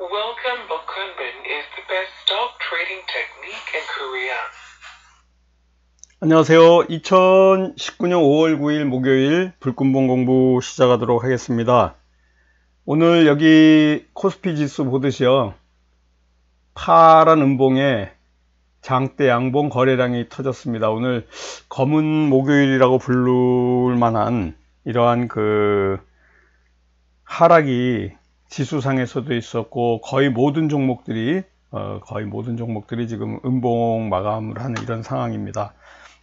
Welcome Bokunbin is the best stock trading technique in Korea. 안녕하세요. 2019년 5월 9일 목요일 불금봉 공부 시작하도록 하겠습니다. 오늘 여기 코스피 지수 보듯이요. 파란 음봉에 장대 양봉 거래량이 터졌습니다. 오늘 검은 목요일이라고 부를 만한 이러한 그 하락이 지수상에서도 있었고 거의 모든 종목들이 어, 거의 모든 종목들이 지금 음봉 마감을 하는 이런 상황입니다.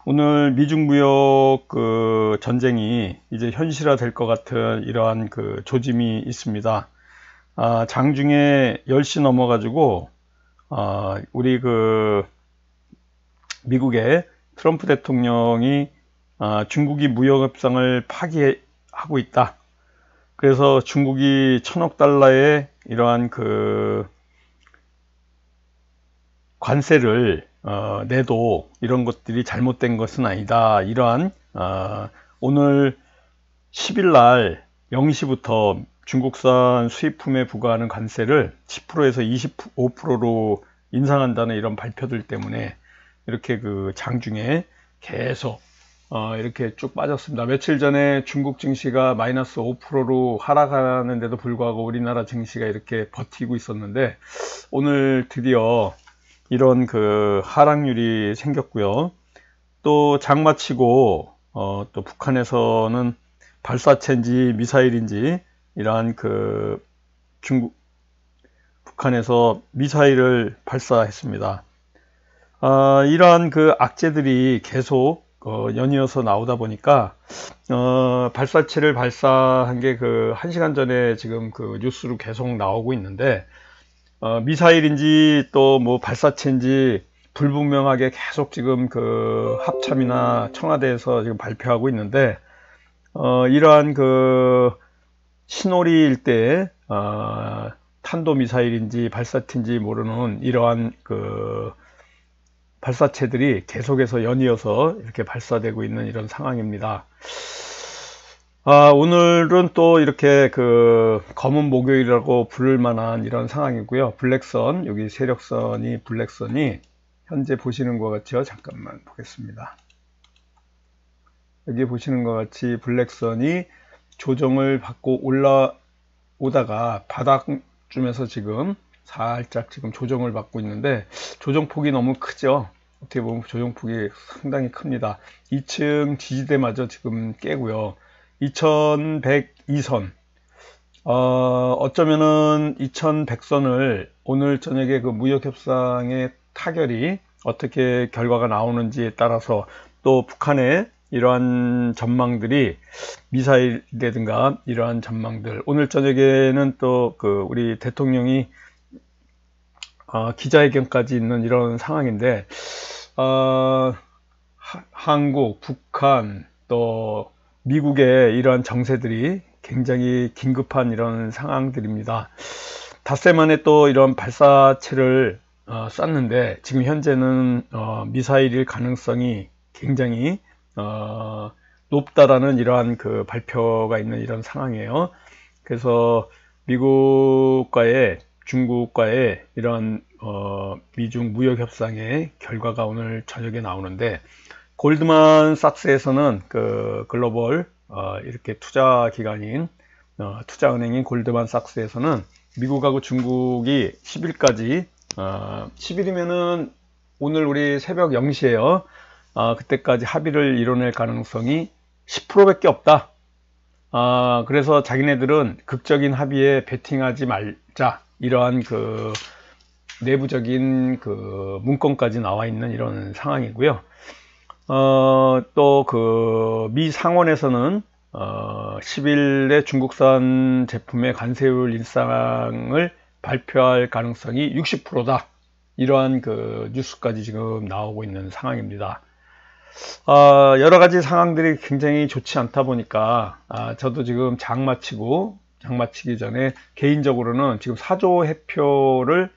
오늘 미중 무역 그 전쟁이 이제 현실화 될 것 같은 이러한 그 조짐이 있습니다. 아, 장중에 10시 넘어 가지고 아, 우리 그 미국의 트럼프 대통령이 아, 중국이 무역 협상을 파기하고 있다. 그래서 중국이 천억 달러의 이러한 그 관세를 어, 내도 이런 것들이 잘못된 것은 아니다. 이러한 어, 오늘 10일 날 0시부터 중국산 수입품에 부과하는 관세를 10%에서 25%로 인상한다는 이런 발표들 때문에 이렇게 그 장중에 계속 어, 이렇게 쭉 빠졌습니다. 며칠 전에 중국 증시가 마이너스 5%로 하락하는데도 불구하고 우리나라 증시가 이렇게 버티고 있었는데 오늘 드디어 이런 그 하락률이 생겼고요. 또 장마치고 어, 또 북한에서는 발사체인지 미사일인지 이러한 그 중국 북한에서 미사일을 발사했습니다. 어, 이러한 그 악재들이 계속 어, 연이어서 나오다 보니까 어, 발사체를 발사한 게그한 시간 전에 지금 그 뉴스로 계속 나오고 있는데 어, 미사일인지 또 뭐 발사체인지 불분명하게 계속 지금 그 합참이나 청와대에서 지금 발표하고 있는데 어, 이러한 그 신호리일 때 어, 탄도미사일인지 발사체인지 모르는 이러한 그 발사체들이 계속해서 연이어서 이렇게 발사되고 있는 이런 상황입니다. 아, 오늘은 또 이렇게 그 검은 목요일이라고 부를 만한 이런 상황이고요. 블랙선, 여기 세력선이 블랙선이 현재 보시는 것 같죠? 잠깐만 보겠습니다. 여기 보시는 것 같이 블랙선이 조정을 받고 올라오다가 바닥쯤에서 지금 살짝 지금 조정을 받고 있는데 조정폭이 너무 크죠. 어떻게 보면 조정폭이 상당히 큽니다. 2층 지지대마저 지금 깨고요. 2102선. 어, 어쩌면은 2100선을 오늘 저녁에 그 무역협상의 타결이 어떻게 결과가 나오는지에 따라서 또 북한의 이러한 전망들이 미사일이라든가 이러한 전망들. 오늘 저녁에는 또 그 우리 대통령이 어, 기자회견까지 있는 이런 상황인데 어, 하, 한국, 북한 또 미국의 이러한 정세들이 굉장히 긴급한 이런 상황들입니다. 닷새 만에 또 이런 발사체를 어, 쐈는데 지금 현재는 어, 미사일일 가능성이 굉장히 어, 높다라는 이러한 그 발표가 있는 이런 상황이에요. 그래서 미국과의 중국과의 이런 어, 미중 무역 협상의 결과가 오늘 저녁에 나오는데 골드만 삭스에서는 그 글로벌 어, 이렇게 투자 기관인 어, 투자은행인 골드만 삭스에서는 미국하고 중국이 10일까지 어, 10일이면은 오늘 우리 새벽 0시에요. 어, 그때까지 합의를 이뤄낼 가능성이 10%밖에 없다. 어, 그래서 자기네들은 극적인 합의에 베팅하지 말자. 이러한 그 내부적인 그 문건까지 나와 있는 이런 상황이고요. 어, 또 그 미 상원에서는 어, 10일에 중국산 제품의 관세율 인상을 발표할 가능성이 60%다. 이러한 그 뉴스까지 지금 나오고 있는 상황입니다. 어, 여러 가지 상황들이 굉장히 좋지 않다 보니까 아, 저도 지금 장 마치고 장 마치기 전에 개인적으로는 지금 사조 해표를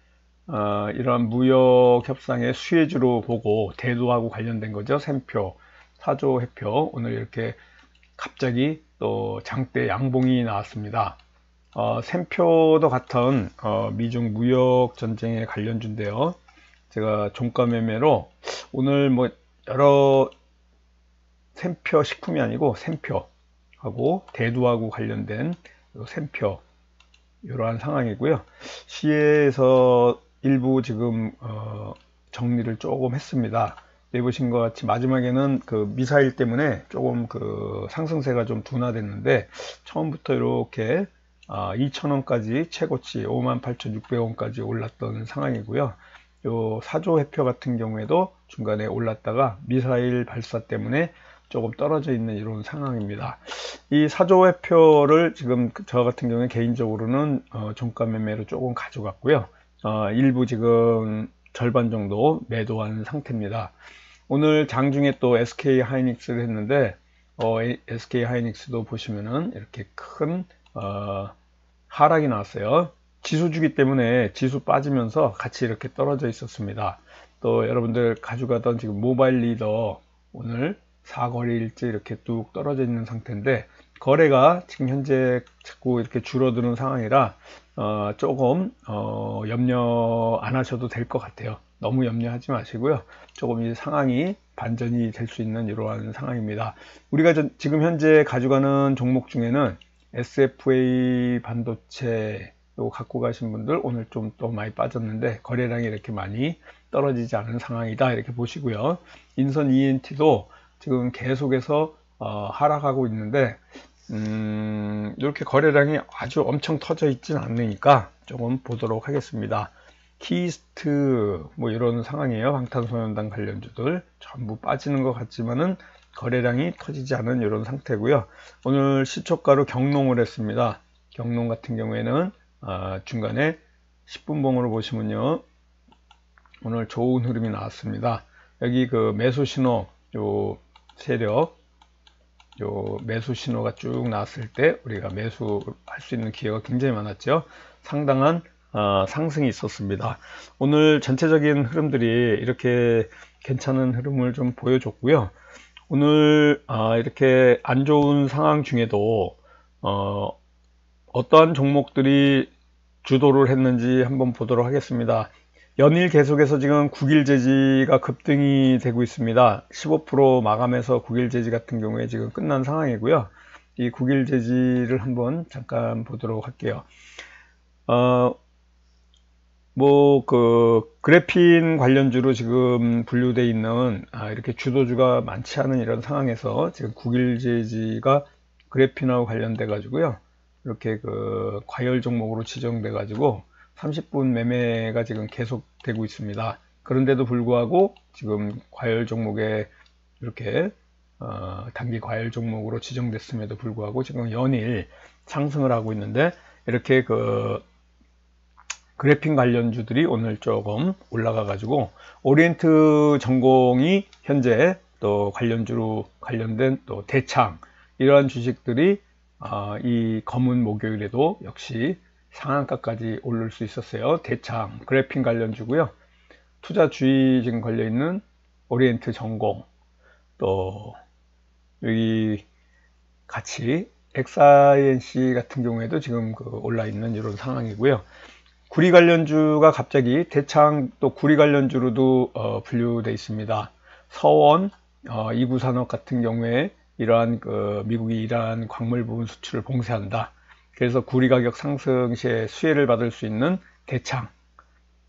어, 이러한 무역 협상의 수혜주로 보고 대도하고 관련된 거죠. 샘표, 사조 해표 오늘 이렇게 갑자기 또 장대 양봉이 나왔습니다. 어, 샘표도 같은 어, 미중 무역 전쟁의 관련주인데요. 제가 종가 매매로 오늘 뭐 여러 샘표 식품이 아니고 샘표하고 대두하고 관련된 샘표 이러한 상황이고요. 시에서 일부 지금 어, 정리를 조금 했습니다. 네 보신 것 같이 마지막에는 그 미사일 때문에 조금 그 상승세가 좀 둔화됐는데 처음부터 이렇게 아, 2,000원까지 최고치 58,600원까지 올랐던 상황이고요. 요 사조 회표 같은 경우에도 중간에 올랐다가 미사일 발사 때문에 조금 떨어져 있는 이런 상황입니다. 이 사조 회표를 지금 저 같은 경우에 개인적으로는 어, 종가 매매로 조금 가져갔고요. 어, 일부 지금 절반 정도 매도한 상태입니다. 오늘 장중에 또 SK 하이닉스를 했는데 어, SK 하이닉스도 보시면은 이렇게 큰 어, 하락이 나왔어요. 지수주기 때문에 지수 빠지면서 같이 이렇게 떨어져 있었습니다. 또 여러분들 가져가던 지금 모바일 리더 오늘 사거리일지 이렇게 뚝 떨어져 있는 상태인데 거래가 지금 현재 자꾸 이렇게 줄어드는 상황이라 어, 조금 어, 염려 안 하셔도 될 것 같아요. 너무 염려하지 마시고요. 조금 이 상황이 반전이 될 수 있는 이러한 상황입니다. 우리가 저, 지금 현재 가져가는 종목 중에는 SFA 반도체 요 갖고 가신 분들 오늘 좀 또 많이 빠졌는데 거래량이 이렇게 많이 떨어지지 않은 상황이다 이렇게 보시고요. 인선 ENT도 지금 계속해서 어, 하락하고 있는데 음, 이렇게 거래량이 아주 엄청 터져 있지는 않으니까 조금 보도록 하겠습니다. 키이스트 뭐 이런 상황이에요. 방탄소년단 관련주들 전부 빠지는 것 같지만은 거래량이 터지지 않은 이런 상태고요. 오늘 시초가로 경농을 했습니다. 경농 같은 경우에는 아, 중간에 10분 봉으로 보시면요. 오늘 좋은 흐름이 나왔습니다. 여기 그 매수 신호 요 세력 요 매수 신호가 쭉 나왔을 때 우리가 매수할 수 있는 기회가 굉장히 많았죠. 상당한 어, 상승이 있었습니다. 오늘 전체적인 흐름들이 이렇게 괜찮은 흐름을 좀 보여줬고요. 오늘 어, 이렇게 안 좋은 상황 중에도 어, 어떠한 종목들이 주도를 했는지 한번 보도록 하겠습니다. 연일 계속해서 지금 국일 제지가 급등이 되고 있습니다. 15% 마감해서 국일 제지 같은 경우에 지금 끝난 상황이고요. 이 국일 제지를 한번 잠깐 보도록 할게요. 어, 뭐, 그, 그래핀 관련주로 지금 분류되어 있는, 아, 이렇게 주도주가 많지 않은 이런 상황에서 지금 국일 제지가 그래핀하고 관련돼 가지고요. 이렇게 그 과열 종목으로 지정돼 가지고 30분 매매가 지금 계속 되고 있습니다. 그런데도 불구하고 지금 과열 종목에 이렇게 어, 단기 과열 종목으로 지정됐음에도 불구하고 지금 연일 상승을 하고 있는데 이렇게 그 그래핀 관련주들이 오늘 조금 올라가 가지고 오리엔트 전공이 현재 또 관련주로 관련된 또 대창 이러한 주식들이 어, 이 검은 목요일에도 역시 상한가까지 오를 수 있었어요. 대창, 그래핀 관련주고요. 투자 주의 지금 걸려 있는 오리엔트정공, 또 여기 같이 엑사이엔시 같은 경우에도 지금 그 올라 있는 이런 상황이고요. 구리 관련주가 갑자기 대창 또 구리 관련주로도 어, 분류되어 있습니다. 서원, 어, 이구산업 같은 경우에 이러한 그 미국이 이러한 광물 부분 수출을 봉쇄한다. 그래서 구리 가격 상승 시에 수혜를 받을 수 있는 대창,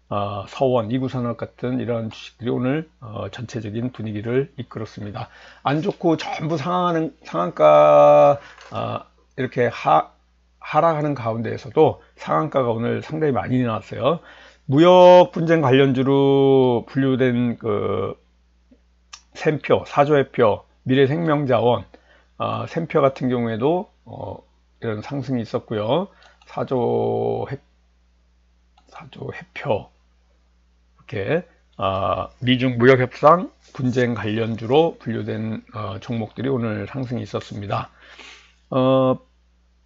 어, 서원, 이구산업 같은 이런 주식들이 오늘 어, 전체적인 분위기를 이끌었습니다. 안 좋고 전부 상하는 상한가 어, 이렇게 하, 하락하는 가운데에서도 상한가가 오늘 상당히 많이 나왔어요. 무역 분쟁 관련주로 분류된 그 샘표, 사조회표, 미래생명자원, 어, 샘표 같은 경우에도 어, 이런 상승이 있었고요. 사조 해, 사조 해표 이렇게 어, 미중 무역 협상 분쟁 관련주로 분류된 어, 종목들이 오늘 상승이 있었습니다. 어,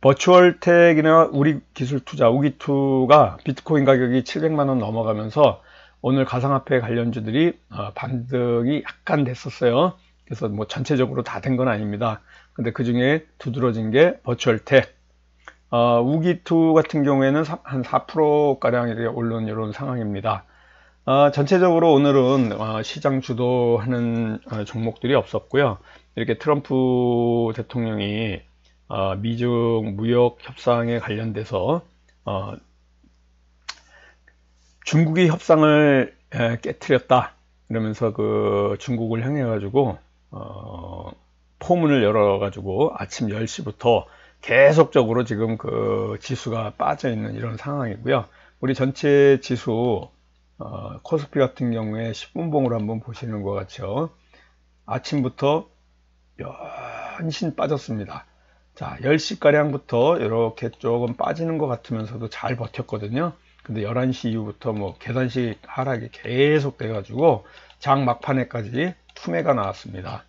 버추얼텍이나 우리 기술 투자 우기투가 비트코인 가격이 700만 원 넘어가면서 오늘 가상화폐 관련주들이 어, 반등이 약간 됐었어요. 그래서 뭐 전체적으로 다 된 건 아닙니다. 근데 그 중에 두드러진 게 버추얼텍, 어, 우기투 같은 경우에는 사- 한 4%가량 이렇게 오른 이런 상황입니다. 어, 전체적으로 오늘은 어, 시장 주도하는 어, 종목들이 없었고요. 이렇게 트럼프 대통령이 어, 미중 무역 협상에 관련돼서 어, 중국이 협상을 에, 깨뜨렸다 이러면서 그 중국을 향해 가지고 어, 포문을 열어 가지고 아침 10시부터 계속적으로 지금 그 지수가 빠져 있는 이런 상황이고요. 우리 전체 지수 어, 코스피 같은 경우에 10분봉으로 한번 보시는 것 같죠. 아침부터 연신 빠졌습니다. 자, 10시가량부터 이렇게 조금 빠지는 것 같으면서도 잘 버텼거든요. 근데 11시 이후부터 뭐 계단식 하락이 계속 돼가지고 장 막판에까지 투매가 나왔습니다.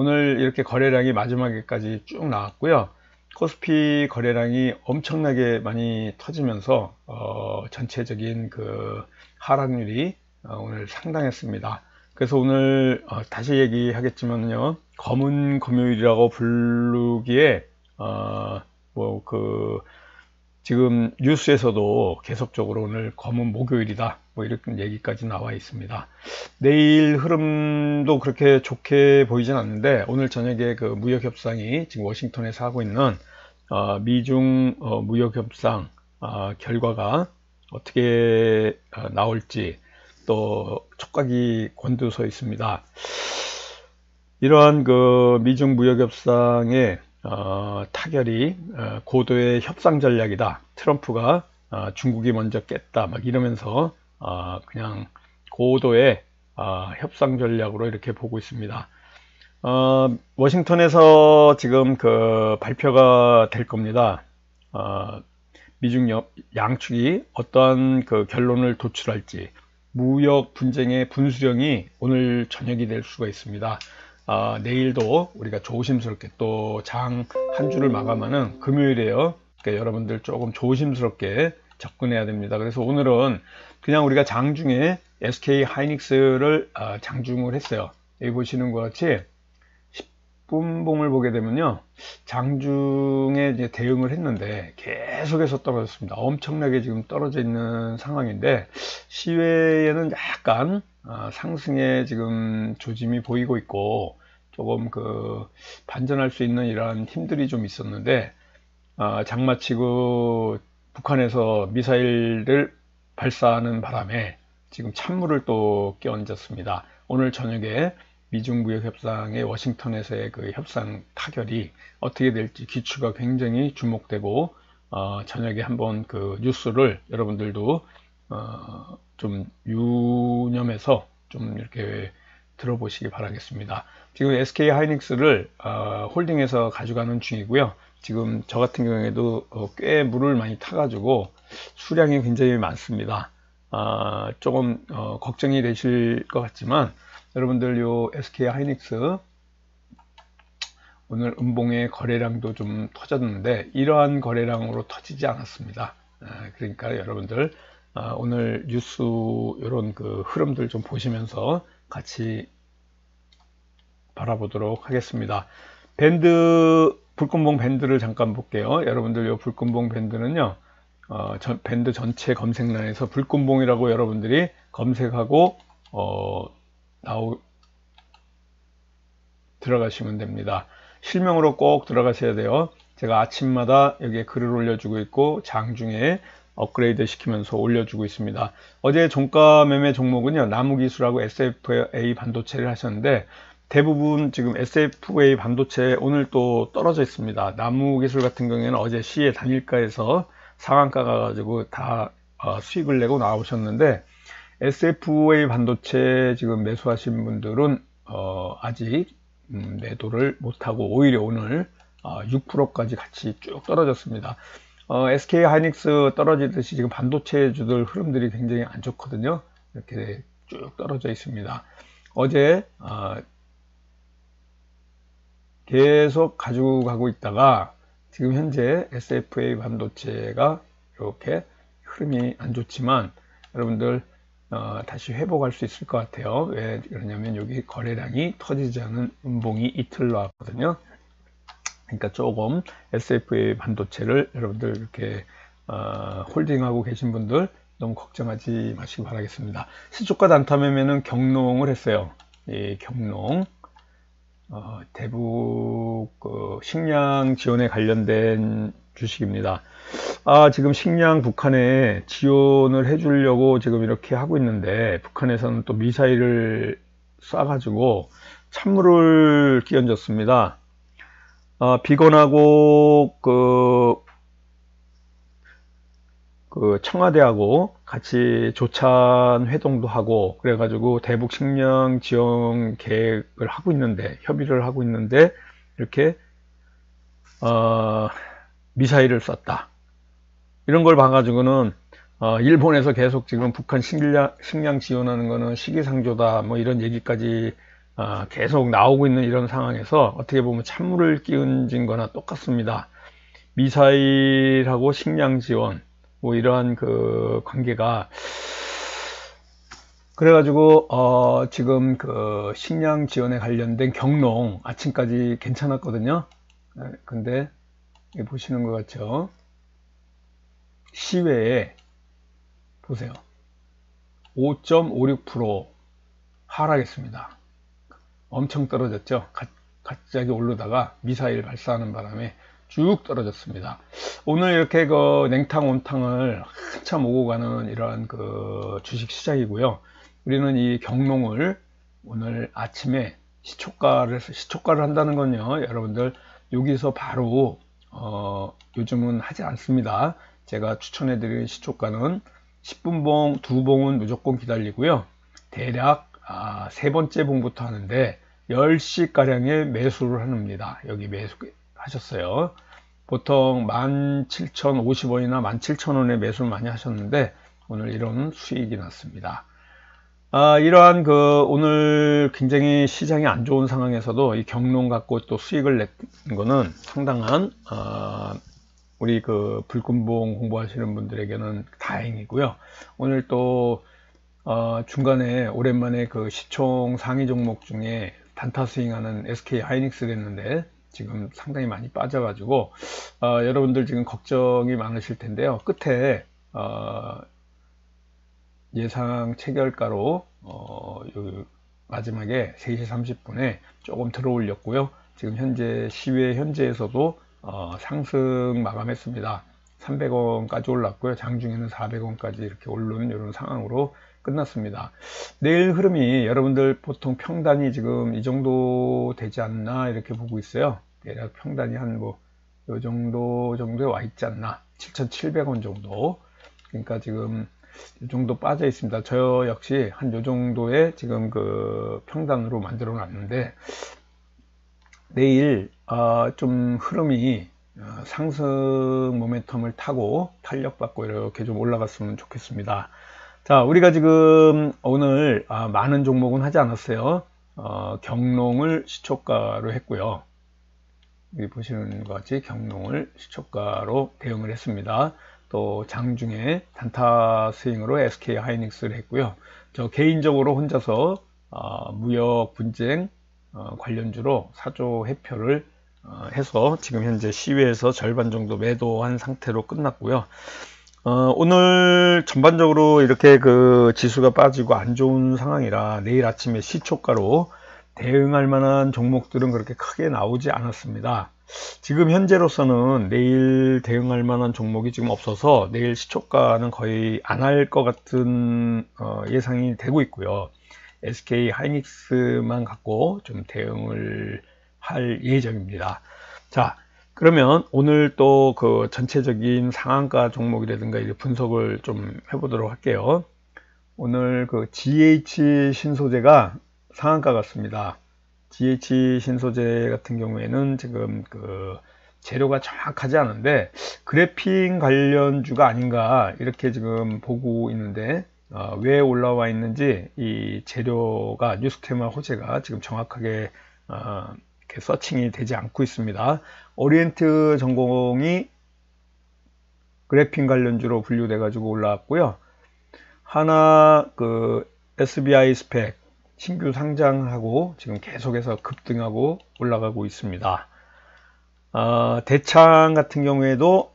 오늘 이렇게 거래량이 마지막에까지 쭉 나왔고요. 코스피 거래량이 엄청나게 많이 터지면서 어, 전체적인 그 하락률이 어, 오늘 상당했습니다. 그래서 오늘 어, 다시 얘기하겠지만요 검은 금요일이라고 부르기에 어, 뭐그 지금 뉴스에서도 계속적으로 오늘 검은 목요일이다 뭐 이런 얘기까지 나와 있습니다. 내일 흐름도 그렇게 좋게 보이진 않는데 오늘 저녁에 그 무역 협상이 지금 워싱턴에서 하고 있는 어, 미중 어, 무역 협상 어, 결과가 어떻게 어, 나올지 또 촉각이 곤두서 있습니다. 이러한 그 미중 무역 협상의 어, 타결이 어, 고도의 협상 전략이다. 트럼프가 어, 중국이 먼저 깼다. 막 이러면서 어, 그냥 고도의 어, 협상 전략으로 이렇게 보고 있습니다. 어, 워싱턴에서 지금 그 발표가 될 겁니다. 어, 미중 여- 양측이 어떠한 그 결론을 도출할지 무역 분쟁의 분수령이 오늘 저녁이 될 수가 있습니다. 아, 내일도 우리가 조심스럽게 또 장 한 주를 마감하는 금요일이에요. 그러니까 여러분들 조금 조심스럽게 접근해야 됩니다. 그래서 오늘은 그냥 우리가 장 중에 SK 하이닉스를 아, 장중을 했어요. 여기 보시는 것 같이 10분봉을 보게 되면요. 장중에 이제 대응을 했는데 계속해서 떨어졌습니다. 엄청나게 지금 떨어져 있는 상황인데 시외에는 약간 아, 상승의 지금 조짐이 보이고 있고 조금 그 반전할 수 있는 이러한 힘들이 좀 있었는데 아, 장마치고 북한에서 미사일을 발사하는 바람에 지금 찬물을 또 끼얹었습니다. 오늘 저녁에 미중 무역 협상의 워싱턴에서의 그 협상 타결이 어떻게 될지 기추가 굉장히 주목되고 어, 저녁에 한번 그 뉴스를 여러분들도 어, 좀 유념해서 좀 이렇게 들어보시기 바라겠습니다. 지금 SK 하이닉스를 어, 홀딩해서 가져가는 중이고요. 지금 저 같은 경우에도 어, 꽤 물을 많이 타가지고 수량이 굉장히 많습니다. 아, 조금 어, 걱정이 되실 것 같지만 여러분들 요 SK 하이닉스 오늘 음봉의 거래량도 좀 터졌는데 이러한 거래량으로 터지지 않았습니다. 아, 그러니까 여러분들 아, 오늘 뉴스 이런 그 흐름들 좀 보시면서 같이 바라보도록 하겠습니다. 밴드 불금봉 밴드를 잠깐 볼게요. 여러분들 이 불금봉 밴드는요. 어, 전- 밴드 전체 검색란에서 불금봉이라고 여러분들이 검색하고 어, 나오 들어가시면 됩니다. 실명으로 꼭 들어가셔야 돼요. 제가 아침마다 여기에 글을 올려주고 있고 장중에 업그레이드 시키면서 올려주고 있습니다. 어제 종가 매매 종목은요, 나무기술하고 SFA 반도체를 하셨는데, 대부분 지금 SFA 반도체 오늘 또 떨어져 있습니다. 나무기술 같은 경우에는 어제 시의 단일가에서 상한가 가가지고 다 어, 수익을 내고 나오셨는데, SFA 반도체 지금 매수하신 분들은 어, 아직 음, 매도를 못하고 오히려 오늘 어, 6%까지 같이 쭉 떨어졌습니다. 어, SK 하이닉스 떨어지듯이 지금 반도체 주들 흐름들이 굉장히 안 좋거든요. 이렇게 쭉 떨어져 있습니다. 어제 어, 계속 가지고 가고 있다가 지금 현재 SFA 반도체가 이렇게 흐름이 안 좋지만 여러분들 어, 다시 회복할 수 있을 것 같아요. 왜 그러냐면 여기 거래량이 터지지 않은 음봉이 이틀 나왔거든요. 그러니까 조금 SFA 반도체를 여러분들 이렇게 어, 홀딩하고 계신 분들 너무 걱정하지 마시기 바라겠습니다. 시초가 단타 매매는 경농을 했어요. 이 경농 어, 대북 그 식량 지원에 관련된 주식입니다. 아, 지금 식량 북한에 지원을 해주려고 지금 이렇게 하고 있는데 북한에서는 또 미사일을 쏴가지고 찬물을 끼얹었습니다. 아, 비건하고 그, 그 청와대하고 같이 조찬 회동도 하고 그래가지고 대북 식량 지원 계획을 하고 있는데 협의를 하고 있는데 이렇게 어, 미사일을 쐈다. 이런 걸 봐가지고는 어, 일본에서 계속 지금 북한 식량, 식량 지원하는 거는 시기상조다 뭐 이런 얘기까지 어, 계속 나오고 있는 이런 상황에서 어떻게 보면 찬물을 끼얹은 거나 똑같습니다. 미사일하고 식량 지원 뭐 이러한 그 관계가 그래가지고 어, 지금 그 식량 지원에 관련된 경농 아침까지 괜찮았거든요. 네, 근데 보시는 것 같죠? 시외에 보세요. 5.56% 하락했습니다. 엄청 떨어졌죠. 가, 갑자기 오르다가 미사일 발사하는 바람에 쭉 떨어졌습니다. 오늘 이렇게 그 냉탕 온탕을 한참 오고 가는 이러한 그 주식 시장이고요. 우리는 이 경농을 오늘 아침에 시초가를 시초가를 한다는 건요. 여러분들 여기서 바로 어, 요즘은 하지 않습니다. 제가 추천해 드린 시초가는 10분봉 두 봉은 무조건 기다리고요. 대략 아, 세 번째 봉부터 하는데 10시 가량에 매수를 합니다. 여기 매수 하셨어요. 보통 17,050원이나 17,000원에 매수를 많이 하셨는데 오늘 이런 수익이 났습니다. 아, 이러한 그 오늘 굉장히 시장이 안 좋은 상황에서도 이 경론 갖고 또 수익을 낸 거는 상당한 어, 우리 그 불금봉 공부하시는 분들에게는 다행이고요. 오늘 또 어, 중간에 오랜만에 그 시총 상위 종목 중에 단타 스윙하는 SK 하이닉스를 했는데 지금 상당히 많이 빠져가지고 어, 여러분들 지금 걱정이 많으실 텐데요. 끝에 어, 예상 체결가로 어, 마지막에 3시 30분에 조금 들어 올렸고요. 지금 현재 시외 현재에서도 어, 상승 마감했습니다. 300원까지 올랐고요. 장중에는 400원까지 이렇게 오르는 이런 상황으로 끝났습니다. 내일 흐름이 여러분들 보통 평단이 지금 이 정도 되지 않나 이렇게 보고 있어요. 대략 평단이 한 뭐 요 정도 정도에 와 있지 않나 7,700원 정도 그러니까 지금 이 정도 빠져 있습니다. 저 역시 한 요 정도의 지금 그 평단으로 만들어 놨는데 내일 어, 좀 흐름이 어, 상승 모멘텀을 타고 탄력받고 이렇게 좀 올라갔으면 좋겠습니다. 자, 우리가 지금 오늘 아, 많은 종목은 하지 않았어요. 어, 경농을 시초가로 했고요. 여기 보시는 것 같이 경농을 시초가로 대응을 했습니다. 또 장중에 단타 스윙으로 SK 하이닉스를 했고요. 저 개인적으로 혼자서 어, 무역 분쟁 어, 관련주로 사조 회표를 어, 해서 지금 현재 시외에서 절반 정도 매도한 상태로 끝났고요. 어, 오늘 전반적으로 이렇게 그 지수가 빠지고 안 좋은 상황이라 내일 아침에 시초가로 대응할 만한 종목들은 그렇게 크게 나오지 않았습니다. 지금 현재로서는 내일 대응할 만한 종목이 지금 없어서 내일 시초가는 거의 안 할 것 같은 어, 예상이 되고 있고요. SK 하이닉스만 갖고 좀 대응을 할 예정입니다. 자, 그러면 오늘 또 그 전체적인 상한가 종목이라든가 이제 분석을 좀 해보도록 할게요. 오늘 그 GH 신소재가 상한가 같습니다. GH 신소재 같은 경우에는 지금 그 재료가 정확하지 않은데 그래핀 관련주가 아닌가 이렇게 지금 보고 있는데 어, 왜 올라와 있는지 이 재료가 뉴스테마 호재가 지금 정확하게 어, 이렇게 서칭이 되지 않고 있습니다. 오리엔트 전공이 그래핀 관련주로 분류돼 가지고 올라왔고요. 하나 그 SBI 스펙 신규 상장하고 지금 계속해서 급등하고 올라가고 있습니다. 어, 대창 같은 경우에도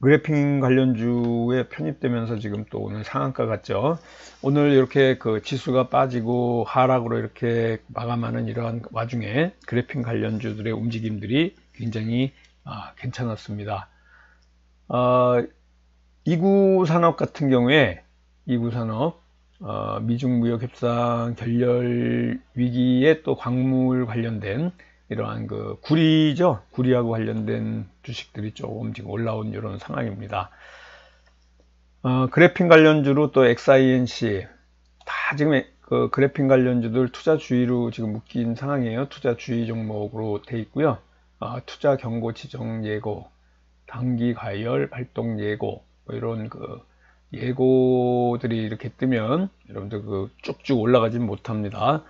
그래핑 관련주에 편입되면서 지금 또 오늘 상한가 같죠. 오늘 이렇게 그 지수가 빠지고 하락으로 이렇게 마감하는 이러한 와중에 그래핑 관련주들의 움직임들이 굉장히 아, 괜찮았습니다. 어, 이구 산업 같은 경우에 이구 산업 어, 미중 무역 협상 결렬 위기에 또 광물 관련된 이러한 그 구리죠. 구리하고 관련된 주식들이 조금 지금 올라온 이런 상황입니다. 어, 그래핀 관련주로 또 XINC 다 지금 그 그래핀 관련주들 투자 주의로 지금 묶인 상황이에요. 투자 주의 종목으로 돼 있고요. 어, 투자 경고 지정 예고, 단기 과열 발동 예고 뭐 이런 그 예고들이 이렇게 뜨면 여러분들 그 쭉쭉 올라가진 못합니다.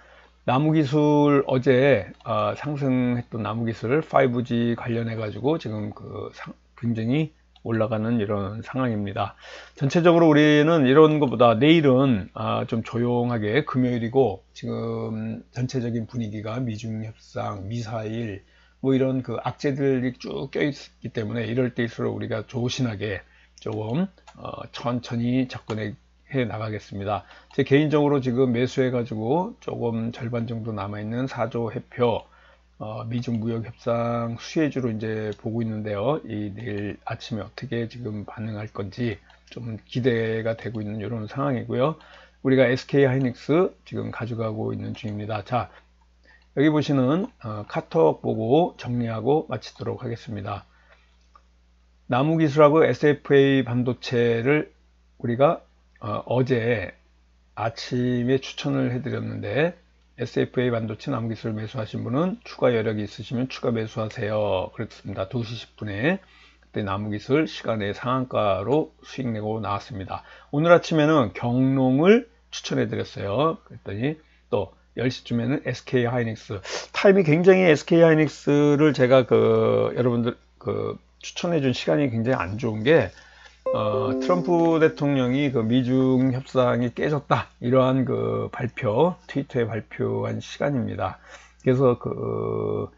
나무기술 어제 어, 상승했던 나무기술 5G 관련해 가지고 지금 그 상, 굉장히 올라가는 이런 상황입니다. 전체적으로 우리는 이런 것보다 내일은 아, 좀 조용하게 금요일이고 지금 전체적인 분위기가 미중 협상, 미사일 뭐 이런 그 악재들이 쭉 껴있기 때문에 이럴 때일수록 우리가 조신하게 조금 어, 천천히 접근해 해 나가겠습니다. 제 개인적으로 지금 매수해 가지고 조금 절반 정도 남아 있는 4조 회표 어, 미중 무역 협상 수혜주로 이제 보고 있는데요. 이 내일 아침에 어떻게 지금 반응할 건지 좀 기대가 되고 있는 이런 상황이고요. 우리가 SK 하이닉스 지금 가져가고 있는 중입니다. 자, 여기 보시는 어, 카톡 보고 정리하고 마치도록 하겠습니다. 나무기술하고 SFA 반도체를 우리가 어, 제 아침에 추천을 해드렸는데 SFA 반도체 남기술 매수하신 분은 추가 여력이 있으시면 추가 매수하세요. 그렇습니다. 2시 10분에 그때 나무기술 시간의 상한가로 수익 내고 나왔습니다. 오늘 아침에는 경농을 추천해 드렸어요. 그랬더니 또 10시쯤에는 SK 하이닉스 타임이 굉장히 SK 하이닉스를 제가 그 여러분들 그 추천해 준 시간이 굉장히 안 좋은 게 어, 트럼프 대통령이 그 미중 협상이 깨졌다 이러한 그 발표 트위터에 발표한 시간입니다. 그래서 그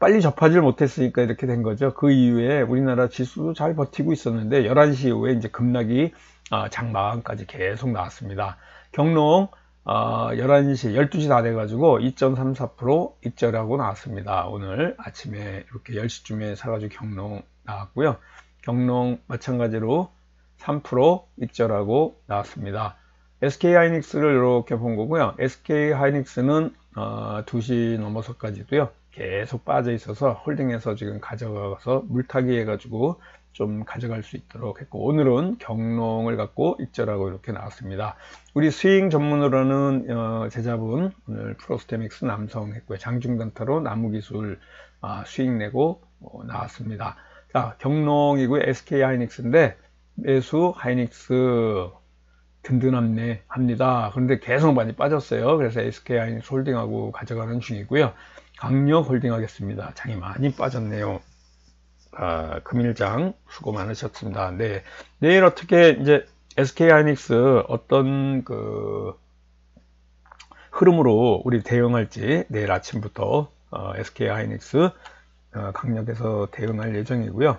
빨리 접하지 못했으니까 이렇게 된 거죠. 그 이후에 우리나라 지수도 잘 버티고 있었는데 11시 이후에 이제 급락이 아, 장 마감까지 계속 나왔습니다. 경농 어, 11시, 12시 다 돼가지고 2.34% 입절하고 나왔습니다. 오늘 아침에 이렇게 10시쯤에 사가지고 경농 나왔고요. 경농 마찬가지로 3% 익절하고 나왔습니다. SK 하이닉스를 이렇게 본 거고요. SK 하이닉스는 어, 2시 넘어서까지도요. 계속 빠져 있어서 홀딩해서 지금 가져가서 물타기 해가지고 좀 가져갈 수 있도록 했고 오늘은 경농을 갖고 익절하고 이렇게 나왔습니다. 우리 스윙 전문으로는 어, 제자분 오늘 프로스테믹스 남성 했고요. 장중단타로 나무기술 아, 수익 내고 어, 나왔습니다. 자, 경농이고 SK 하이닉스인데 매수 하이닉스 든든합네 합니다. 그런데 계속 많이 빠졌어요. 그래서 SK 하이닉스 홀딩하고 가져가는 중이고요. 강력 홀딩 하겠습니다. 장이 많이 빠졌네요. 아, 금일장 수고 많으셨습니다. 네. 내일 어떻게 이제 SK 하이닉스 어떤 그 흐름으로 우리 대응할지 내일 아침부터 어, SK 하이닉스 어, 강력해서 대응할 예정이고요.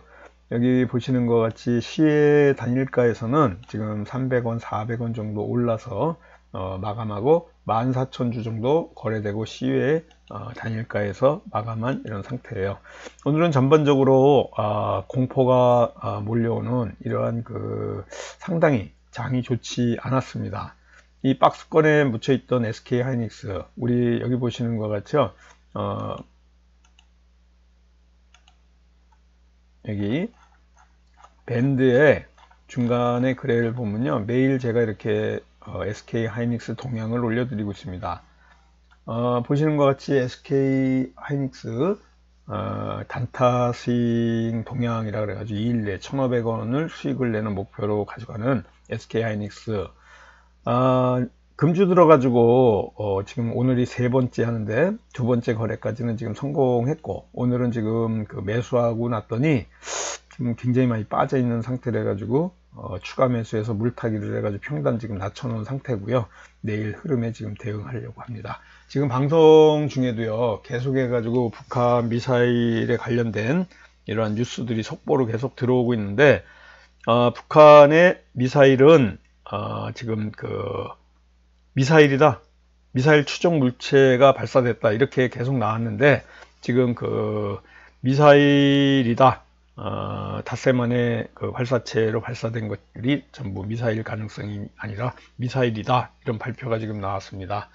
여기 보시는 것 같이 시간외 단일가에서는 지금 300원, 400원 정도 올라서 어, 마감하고 14,000주 정도 거래되고 시외 어, 단일가에서 마감한 이런 상태예요. 오늘은 전반적으로 어, 공포가 어, 몰려오는 이러한 그 상당히 장이 좋지 않았습니다. 이 박스권에 묻혀 있던 SK 하이닉스 우리 여기 보시는 것 같죠? 어, 여기 밴드의 중간에 그래를 보면요. 매일 제가 이렇게 어, SK 하이닉스 동향을 올려드리고 있습니다. 어, 보시는 것 같이 SK 하이닉스 어, 단타 스윙 동향이라 그래가지고 2일 내 1500원을 수익을 내는 목표로 가져가는 SK 하이닉스. 어, 금주 들어가지고 어, 지금 오늘이 세 번째 하는데 두 번째 거래까지는 지금 성공했고 오늘은 지금 그 매수하고 났더니 지금 굉장히 많이 빠져 있는 상태래 가지고 어, 추가 매수해서 물타기를 해가지고 평단 지금 낮춰놓은 상태고요. 내일 흐름에 지금 대응하려고 합니다. 지금 방송 중에도요, 계속 해가지고 북한 미사일에 관련된 이러한 뉴스들이 속보로 계속 들어오고 있는데, 어, 북한의 미사일은 어, 지금 그 미사일이다. 미사일 추정 물체가 발사됐다. 이렇게 계속 나왔는데 지금 그 미사일이다. 어, 닷새 만에 그 발사체로 발사된 것들이 전부 미사일 가능성이 아니라 미사일이다. 이런 발표가 지금 나왔습니다.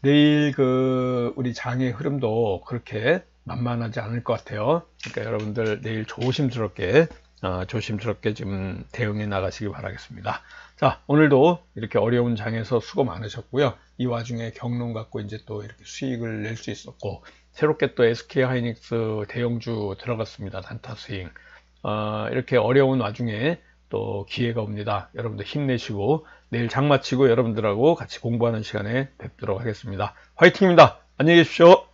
내일 그 우리 장의 흐름도 그렇게 만만하지 않을 것 같아요. 그러니까 여러분들 내일 조심스럽게 어, 조심스럽게 좀 대응해 나가시기 바라겠습니다. 자, 오늘도 이렇게 어려운 장에서 수고 많으셨고요. 이 와중에 경론 갖고 이제 또 이렇게 수익을 낼 수 있었고, 새롭게 또 SK 하이닉스 대형주 들어갔습니다. 단타 스윙. 어, 이렇게 어려운 와중에 또 기회가 옵니다. 여러분들 힘내시고, 내일 장 마치고 여러분들하고 같이 공부하는 시간에 뵙도록 하겠습니다. 화이팅입니다. 안녕히 계십시오.